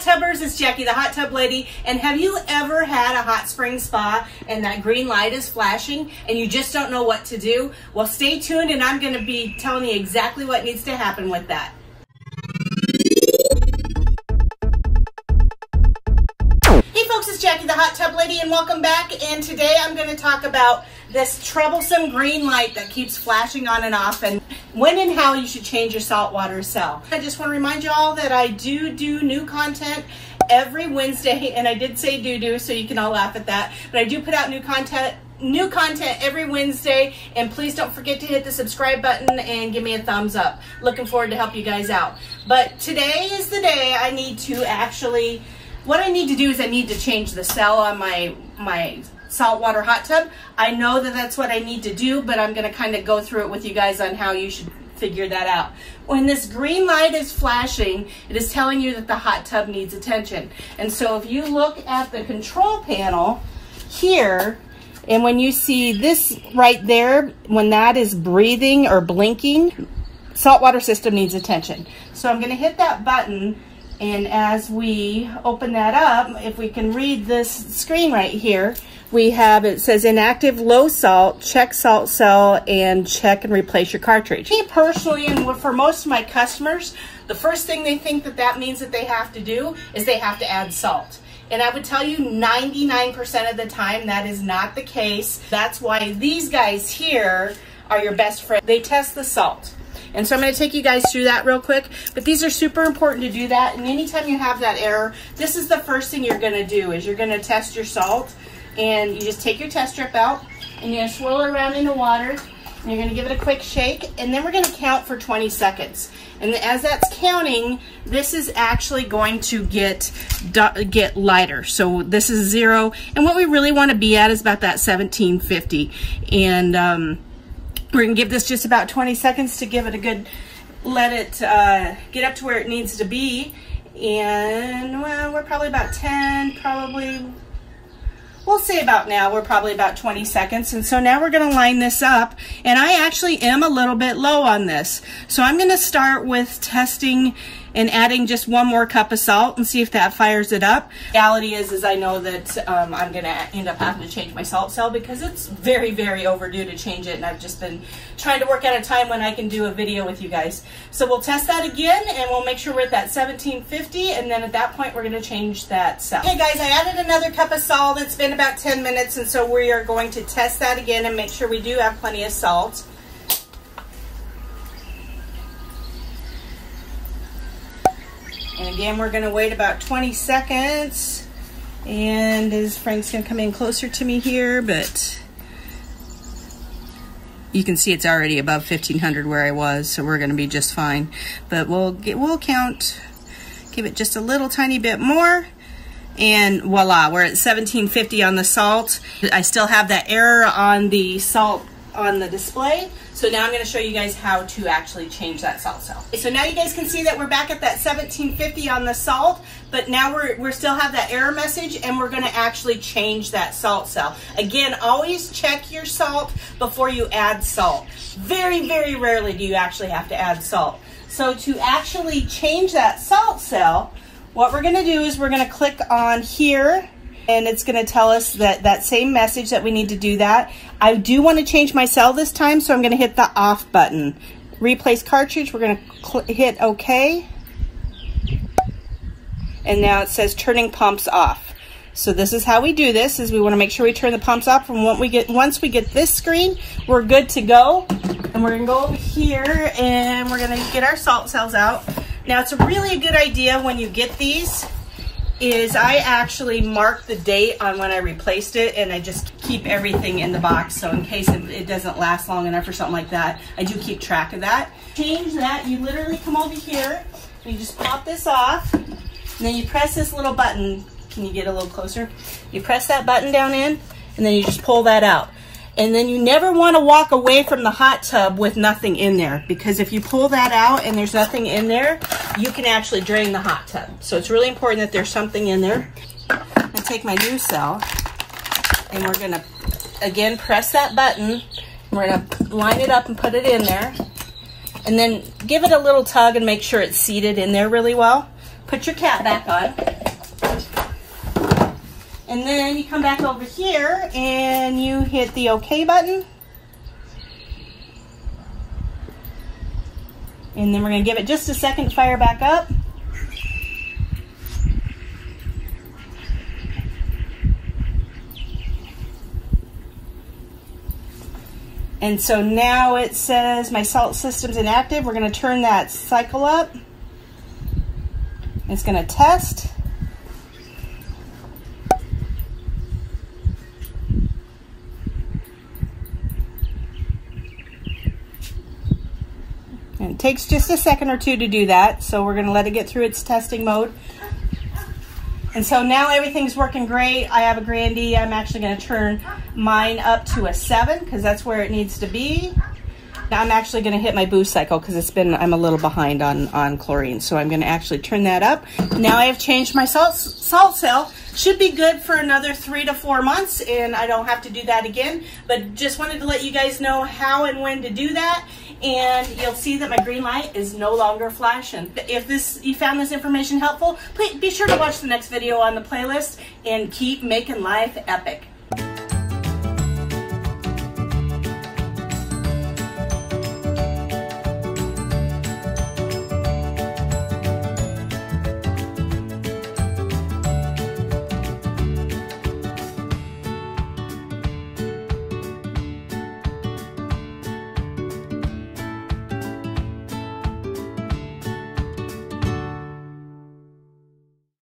tubbers? It's Jacque, the hot tub lady. And have you ever had a hot spring spa and that green light is flashing and you just don't know what to do? Well, stay tuned and I'm going to be telling you exactly what needs to happen with that. Hey folks, it's Jacque the Hot Tub Lady and welcome back. And today I'm going to talk about this troublesome green light that keeps flashing on and off and when and how you should change your saltwater cell. I just want to remind you all that I do do new content every Wednesday and I did say do do so you can all laugh at that, but I do put out new content new content every Wednesday and please don't forget to hit the subscribe button and give me a thumbs up. Looking forward to help you guys out. But today is the day I need to actually what I need to do is I need to change the cell on my my saltwater hot tub. I know that that's what I need to do, but I'm going to kind of go through it with you guys on how you should figure that out. When this green light is flashing, it is telling you that the hot tub needs attention. And so if you look at the control panel here, and when you see this right there, when that is breathing or blinking, saltwater system needs attention. So I'm going to hit that button and as we open that up, if we can read this screen right here, we have, it says inactive low salt, check salt cell, and check and replace your cartridge. Me personally, and for most of my customers, the first thing they think that that means that they have to do is they have to add salt. And I would tell you 99% of the time that is not the case. That's why these guys here are your best friend. They test the salt. And so I'm going to take you guys through that real quick. But these are super important to do that. And anytime you have that error, this is the first thing you're going to do is you're going to test your salt. And you just take your test strip out and you're going to swirl it around in the water. And you're going to give it a quick shake. And then we're going to count for 20 seconds. And as that's counting, this is actually going to get get lighter. So this is zero. And what we really want to be at is about that 1750. And um, we're to give this just about 20 seconds to give it a good, let it uh, get up to where it needs to be. And, well, we're probably about 10, probably, we'll say about now, we're probably about 20 seconds. And so now we're going to line this up. And I actually am a little bit low on this. So I'm going to start with testing and adding just one more cup of salt and see if that fires it up. Reality is, is I know that um, I'm to end up having to change my salt cell because it's very, very overdue to change it. And I've just been trying to work out a time when I can do a video with you guys. So we'll test that again and we'll make sure we're at that 1750. And then at that point, we're to change that cell. Okay guys, I added another cup of salt. It's been about 10 minutes. And so we are going to test that again and make sure we do have plenty of salt. And again, we're gonna wait about 20 seconds. And his friend's gonna come in closer to me here, but you can see it's already above 1500 where I was, so we're gonna be just fine. But we'll get, we'll count, give it just a little tiny bit more. And voila, we're at 1750 on the salt. I still have that error on the salt on the display. So now I'm going to show you guys how to actually change that salt cell. So now you guys can see that we're back at that 1750 on the salt, but now we're, we still have that error message and we're going to actually change that salt cell. Again, always check your salt before you add salt. Very, very rarely do you actually have to add salt. So to actually change that salt cell, what we're going to do is we're going to click on here and it's going to tell us that that same message that we need to do that. I do want to change my cell this time, so I'm going to hit the off button. Replace cartridge, we're going to hit OK. And now it says turning pumps off. So this is how we do this, is we want to make sure we turn the pumps off. And once we get, once we get this screen, we're good to go. And we're going to go over here and we're going to get our salt cells out. Now it's a really good idea when you get these is I actually mark the date on when I replaced it and I just keep everything in the box. So in case it, it, doesn't last long enough or something like that, I do keep track of that. Change that, you literally come over here, and you just pop this off, and then you press this little button. Can you get a little closer? You press that button down in, and then you just pull that out. And then you never want to walk away from the hot tub with nothing in there because if you pull that out and there's nothing in there, you can actually drain the hot tub. So it's really important that there's something in there. I'm to take my new cell and we're going to, again, press that button. We're to line it up and put it in there. And then give it a little tug and make sure it's seated in there really well. put your cap back on. And then you come back over here and you hit the OK button. And then we're going to give it just a second to fire back up. And so now it says my salt system's inactive. We're going to turn that cycle up. It's going to test. Takes just a second or two to do that, so we're going to let it get through its testing mode. And so now everything's working great. I have a Grandy. I'm actually going to turn mine up to a 7 because that's where it needs to be. Now I'm actually going to hit my boost cycle because it's been, I'm a little behind on, on chlorine. So I'm going to actually turn that up. Now I have changed my salt, salt cell. Should be good for another three to four months and I don't have to do that again. But just wanted to let you guys know how and when to do that and you'll see that my green light is no longer flashing. If this you found this information helpful, please be sure to watch the next video on the playlist and keep making life epic.